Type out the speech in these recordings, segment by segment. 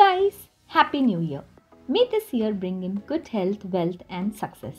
guys, Happy New Year. May this year bring in good health, wealth, and success.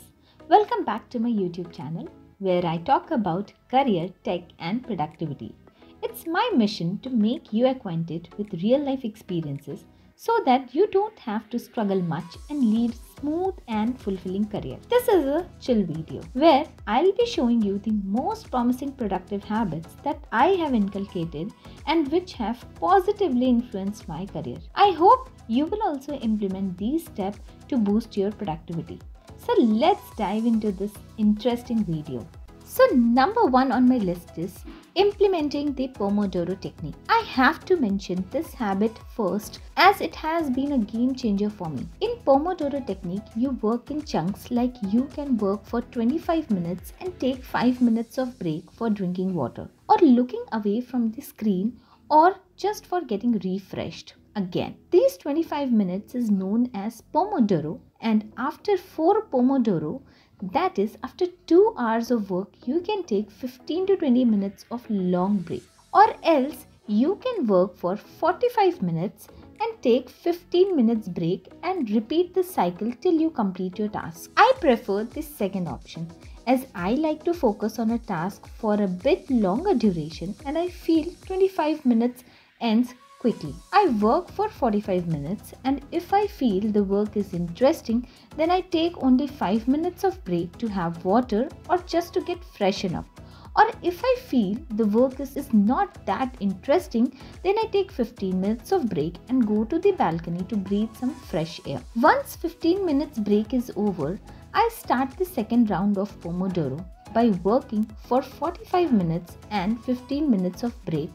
Welcome back to my YouTube channel where I talk about career, tech, and productivity. It's my mission to make you acquainted with real life experiences so that you don't have to struggle much and lead smooth and fulfilling career. This is a chill video where I'll be showing you the most promising productive habits that I have inculcated and which have positively influenced my career. I hope you will also implement these steps to boost your productivity. So let's dive into this interesting video. So number 1 on my list is implementing the Pomodoro technique. I have to mention this habit first as it has been a game changer for me. In Pomodoro technique, you work in chunks like you can work for 25 minutes and take 5 minutes of break for drinking water or looking away from the screen or just for getting refreshed again. These 25 minutes is known as Pomodoro and after 4 Pomodoro that is, after 2 hours of work, you can take 15 to 20 minutes of long break. Or else, you can work for 45 minutes and take 15 minutes break and repeat the cycle till you complete your task. I prefer this second option as I like to focus on a task for a bit longer duration and I feel 25 minutes ends quickly. I work for 45 minutes and if I feel the work is interesting, then I take only 5 minutes of break to have water or just to get freshen up. Or if I feel the work is, is not that interesting, then I take 15 minutes of break and go to the balcony to breathe some fresh air. Once 15 minutes break is over, I start the second round of Pomodoro by working for 45 minutes and 15 minutes of break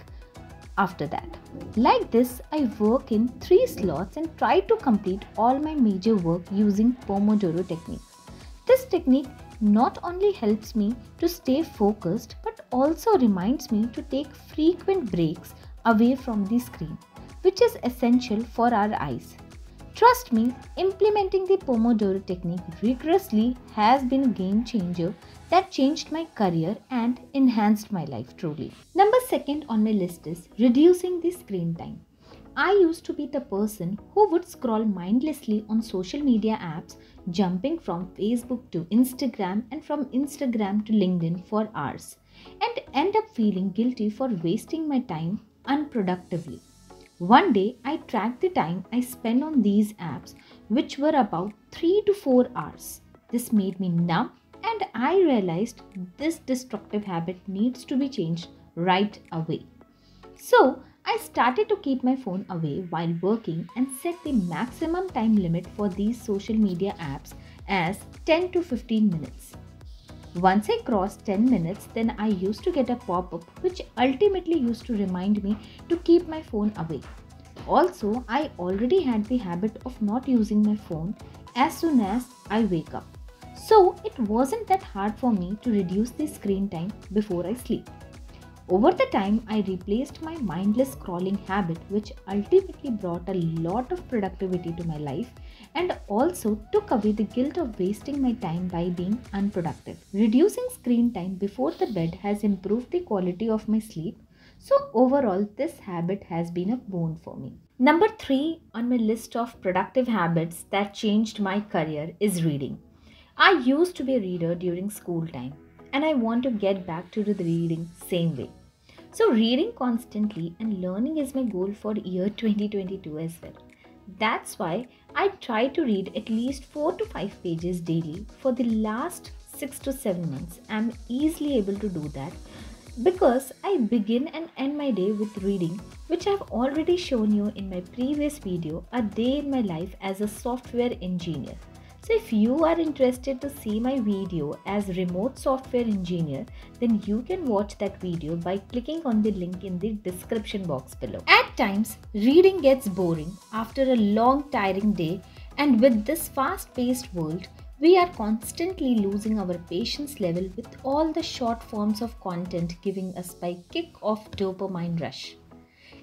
after that. Like this, I work in 3 slots and try to complete all my major work using Pomodoro technique. This technique not only helps me to stay focused but also reminds me to take frequent breaks away from the screen, which is essential for our eyes. Trust me, implementing the Pomodoro technique rigorously has been a game changer that changed my career and enhanced my life truly. Number second on my list is reducing the screen time. I used to be the person who would scroll mindlessly on social media apps, jumping from Facebook to Instagram and from Instagram to LinkedIn for hours, and end up feeling guilty for wasting my time unproductively. One day, I tracked the time I spent on these apps, which were about 3 to 4 hours. This made me numb, and I realized this destructive habit needs to be changed right away. So, I started to keep my phone away while working and set the maximum time limit for these social media apps as 10 to 15 minutes. Once I crossed 10 minutes, then I used to get a pop up which ultimately used to remind me to keep my phone away. Also, I already had the habit of not using my phone as soon as I wake up. So, it wasn't that hard for me to reduce the screen time before I sleep. Over the time, I replaced my mindless scrolling habit, which ultimately brought a lot of productivity to my life and also took away the guilt of wasting my time by being unproductive. Reducing screen time before the bed has improved the quality of my sleep, so overall, this habit has been a boon for me. Number three on my list of productive habits that changed my career is reading. I used to be a reader during school time and I want to get back to the reading same way. So reading constantly and learning is my goal for year 2022 as well. That's why I try to read at least 4 to 5 pages daily for the last 6 to 7 months. I'm easily able to do that because I begin and end my day with reading, which I've already shown you in my previous video, A Day in My Life as a Software Engineer. So if you are interested to see my video as remote software engineer, then you can watch that video by clicking on the link in the description box below. At times, reading gets boring after a long tiring day and with this fast-paced world, we are constantly losing our patience level with all the short forms of content giving us by kick of dopamine rush.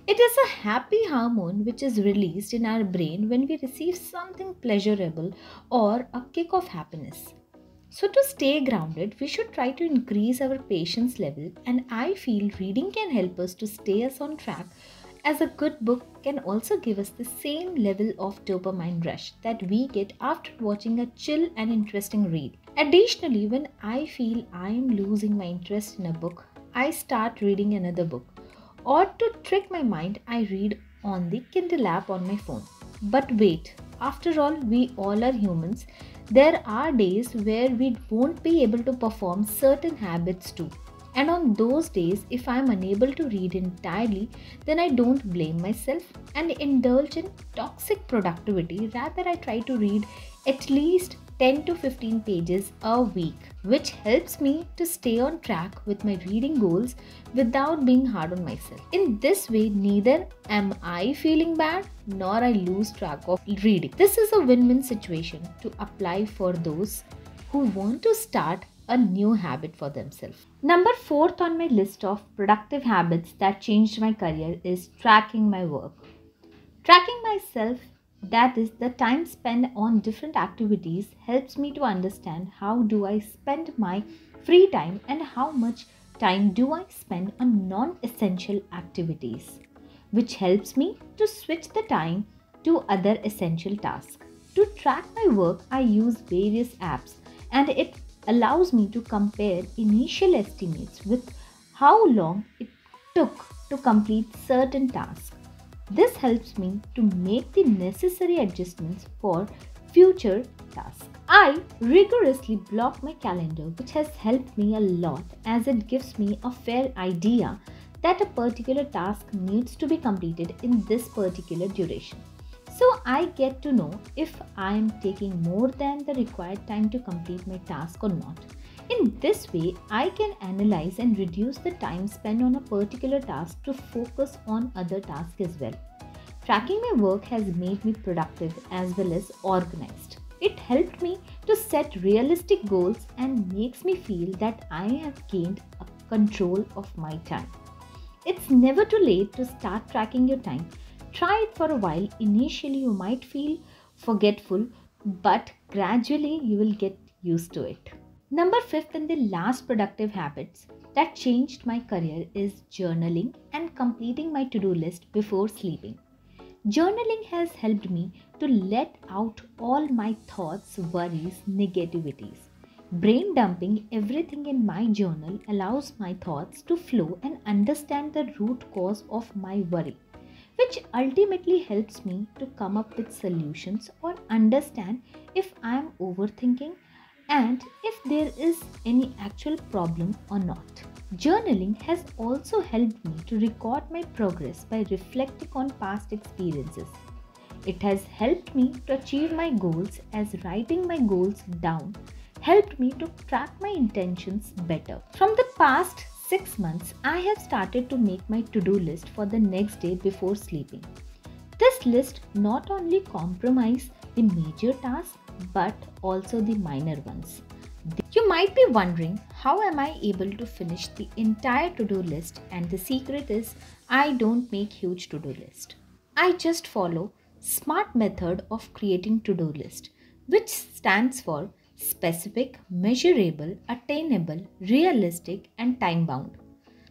It is a happy hormone which is released in our brain when we receive something pleasurable or a kick of happiness. So, to stay grounded, we should try to increase our patience level, and I feel reading can help us to stay us on track as a good book can also give us the same level of dopamine rush that we get after watching a chill and interesting read. Additionally, when I feel I am losing my interest in a book, I start reading another book. Or to trick my mind, I read on the Kindle app on my phone. But wait, after all, we all are humans. There are days where we won't be able to perform certain habits too. And on those days, if I'm unable to read entirely, then I don't blame myself and indulge in toxic productivity. Rather, I try to read at least 10 to 15 pages a week, which helps me to stay on track with my reading goals without being hard on myself. In this way, neither am I feeling bad nor I lose track of reading. This is a win win situation to apply for those who want to start a new habit for themselves. Number fourth on my list of productive habits that changed my career is tracking my work. Tracking myself, that is the time spent on different activities, helps me to understand how do I spend my free time and how much time do I spend on non-essential activities, which helps me to switch the time to other essential tasks. To track my work, I use various apps and it allows me to compare initial estimates with how long it took to complete certain tasks. This helps me to make the necessary adjustments for future tasks. I rigorously block my calendar, which has helped me a lot as it gives me a fair idea that a particular task needs to be completed in this particular duration. So I get to know if I am taking more than the required time to complete my task or not. In this way, I can analyze and reduce the time spent on a particular task to focus on other tasks as well. Tracking my work has made me productive as well as organized. It helped me to set realistic goals and makes me feel that I have gained a control of my time. It's never too late to start tracking your time Try it for a while. Initially, you might feel forgetful, but gradually, you will get used to it. Number fifth and the last productive habits that changed my career is journaling and completing my to do list before sleeping. Journaling has helped me to let out all my thoughts, worries, negativities. Brain dumping everything in my journal allows my thoughts to flow and understand the root cause of my worry which ultimately helps me to come up with solutions or understand if I am overthinking and if there is any actual problem or not. Journaling has also helped me to record my progress by reflecting on past experiences. It has helped me to achieve my goals as writing my goals down helped me to track my intentions better. From the past six months, I have started to make my to do list for the next day before sleeping. This list not only compromise the major tasks but also the minor ones. You might be wondering how am I able to finish the entire to-do list and the secret is I don't make huge to-do list. I just follow SMART method of creating to-do list which stands for specific, measurable, attainable, realistic, and time bound.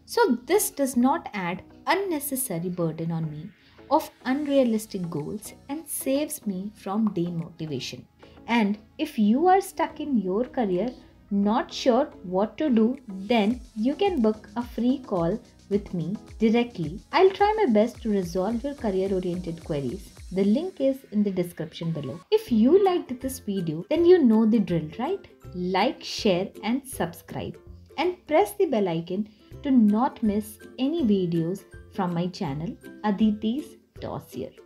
So, this does not add unnecessary burden on me of unrealistic goals and saves me from demotivation. And if you are stuck in your career, not sure what to do, then you can book a free call with me directly. I'll try my best to resolve your career oriented queries the link is in the description below. If you liked this video, then you know the drill, right? Like, share and subscribe and press the bell icon to not miss any videos from my channel Aditi's Dossier.